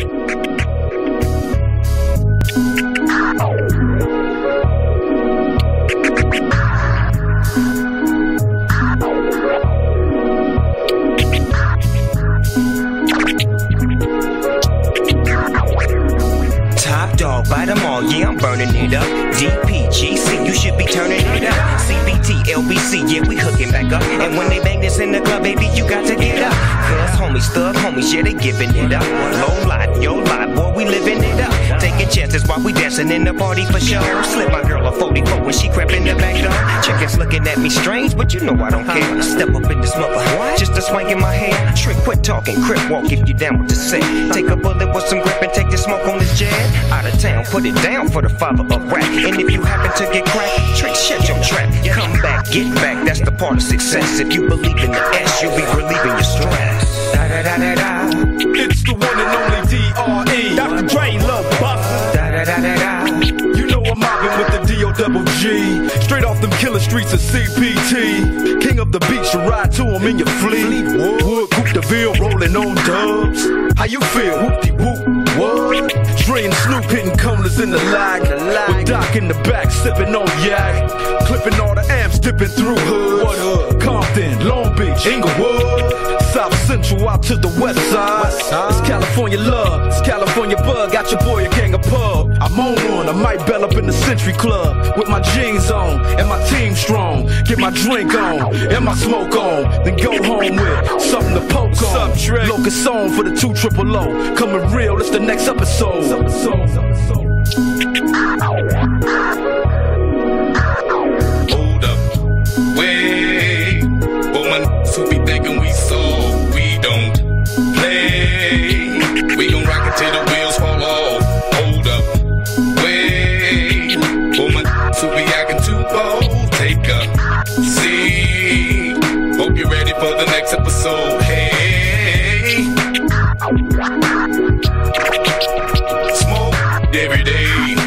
Top dog, bite them all, yeah, I'm burning it up. DPGC, you should be turning it up. CBT, LBC, yeah, we hooking back up. And when they bang this in the club, baby, you got to get homies, thug homies, yeah, they giving it up. Low life, yo life, boy, we living it up. Taking chances while we dancing in the party for sure. Slip my girl a 44 when she crept in the back door. Chickens looking at me strange, but you know I don't care. Step up in this mother, just a swank in my hair. Trick, quit talking, crip walk if you down with the set. Take a bullet with some grip and take the smoke on this jet. Out of town, put it down for the father of rap. And if you happen to get cracked, trick, shut your trap. Come back, get back, that's the part of success. If you believe in the S, you'll be relieving your stress. Da da da. It's the one and only D.R.E. Dr. Dre, love Buster. Da da da da da. You know I'm mobbing with the D.O. double G. Straight off them killer streets of CPT. King of the beach, you ride to him in your fleet. Wood, Coupe de Ville, rolling on dubs. How you feel? Whoop de whoop. What? Dre and Snoop hitting cumblers in the lag. With Doc in the back, sipping on yak. Clipping all the amps, dipping through hoods. What hood? Compton, Long Beach, Inglewood. South Central out to the west side. It's California love, it's California bug. Got your boy a gang of pub. I'm on one, I might bell up in the Century Club with my jeans on and my team strong. Get my drink on and my smoke on, then go home with something to poke on. Locust song for the two triple O. Coming real, it's the next episode. Hold up, wait. But my who be thinking we sold, play. We gon' rock it till the wheels fall off. Hold up, acting bold, take a seat. Hope you're ready for the next episode. Hey. Smoke every day.